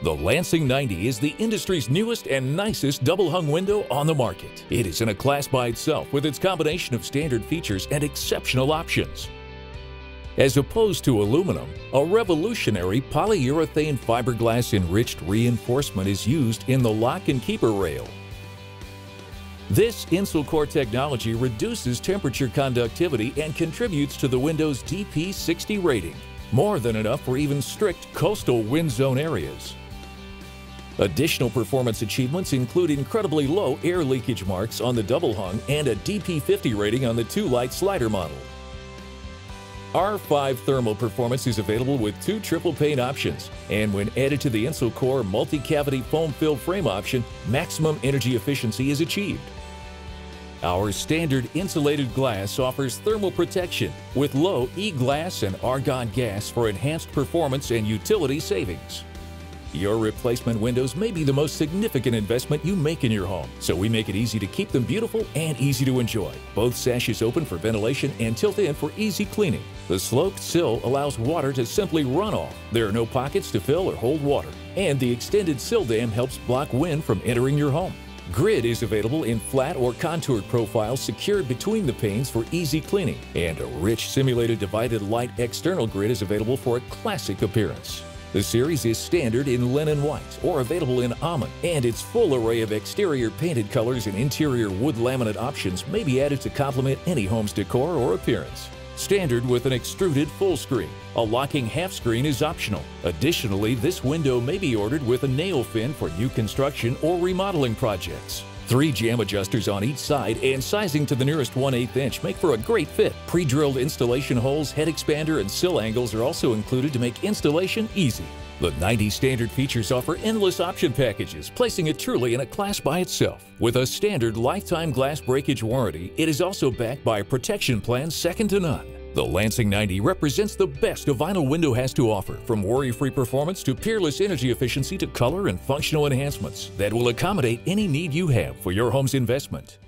The Lansing 90 is the industry's newest and nicest double hung window on the market. It is in a class by itself with its combination of standard features and exceptional options. As opposed to aluminum, a revolutionary polyurethane fiberglass enriched reinforcement is used in the lock and keeper rail. This Insulcore technology reduces temperature conductivity and contributes to the window's DP60 rating, more than enough for even strict coastal wind zone areas. Additional performance achievements include incredibly low air leakage marks on the double hung and a DP50 rating on the two light slider model. R5 thermal performance is available with two triple pane options, and when added to the Insulcore multi-cavity foam-filled frame option, maximum energy efficiency is achieved. Our standard insulated glass offers thermal protection with low E-glass and argon gas for enhanced performance and utility savings. Your replacement windows may be the most significant investment you make in your home, so we make it easy to keep them beautiful and easy to enjoy. Both sashes open for ventilation and tilt in for easy cleaning. The sloped sill allows water to simply run off. There are no pockets to fill or hold water. And the extended sill dam helps block wind from entering your home. Grid is available in flat or contoured profiles secured between the panes for easy cleaning, and a rich simulated divided light external grid is available for a classic appearance. The series is standard in linen white or available in almond, and its full array of exterior painted colors and interior wood laminate options may be added to complement any home's decor or appearance. Standard with an extruded full screen. A locking half screen is optional. Additionally, this window may be ordered with a nail fin for new construction or remodeling projects. Three jamb adjusters on each side and sizing to the nearest 1 8 inch make for a great fit. Pre-drilled installation holes, head expander, and sill angles are also included to make installation easy. The 90 standard features offer endless option packages, placing it truly in a class by itself. With a standard lifetime glass breakage warranty, it is also backed by a protection plan second to none. The Lansing 90 represents the best a vinyl window has to offer, from worry-free performance to peerless energy efficiency to color and functional enhancements that will accommodate any need you have for your home's investment.